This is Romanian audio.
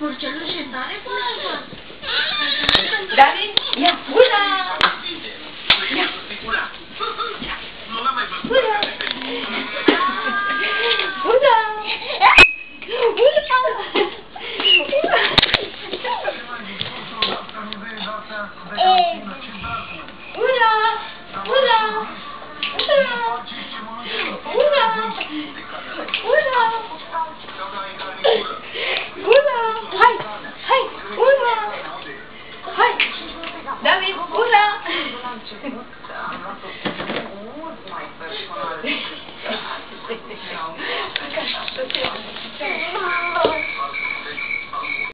Purcelușe tare bună! Dar ia pula! Ia pula! Pula! Pula! Ura! Ura! Ura! Thank you.